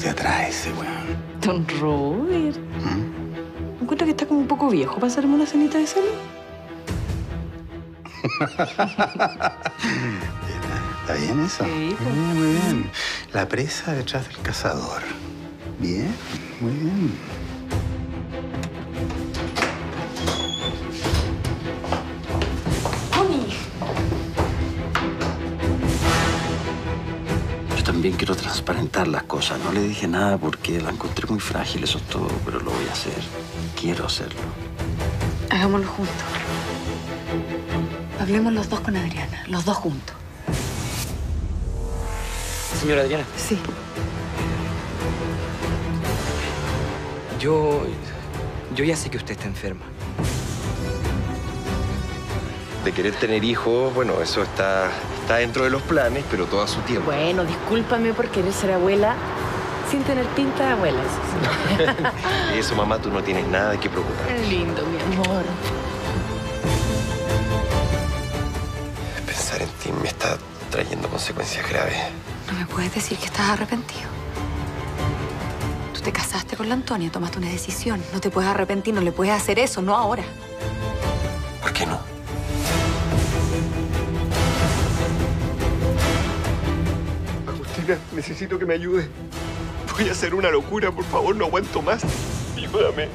te atrae ese weón? Don Robert. ¿Mm? Encuentro que está como un poco viejo para hacerme una cenita de celo. ¿Está bien eso? Sí, pues. Muy bien, muy bien. La presa detrás del cazador. Bien, muy bien. Yo también quiero transparentar las cosas. No le dije nada porque la encontré muy frágil, eso es todo, pero lo voy a hacer. Quiero hacerlo. Hagámoslo juntos. Hablemos los dos con Adriana, los dos juntos. Señora Adriana, Sí. yo. Yo ya sé que usted está enferma. De querer tener hijos, bueno, eso está, está dentro de los planes, pero todo a su tiempo. Bueno, discúlpame por querer ser abuela sin tener pinta de abuela. Eso sí. Eso, mamá, tú no tienes nada de qué preocuparte. Qué lindo, mi amor. Pensar en ti me está trayendo consecuencias graves. No me puedes decir que estás arrepentido. Tú te casaste con la Antonia, tomaste una decisión. No te puedes arrepentir, no le puedes hacer eso, no ahora. ¿Por qué no? Necesito que me ayude. Voy a hacer una locura, por favor, no aguanto más. Ayúdame.